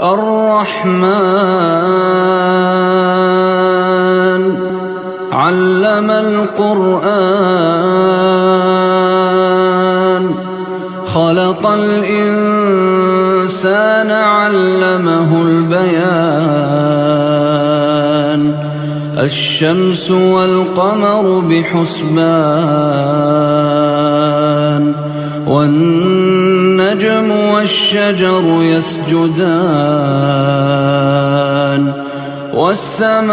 الرحمن. علم القرآن. خلق الإنسان علمه البيان. الشمس والقمر بحسبان. والنجم والشجر يسجدان والسماء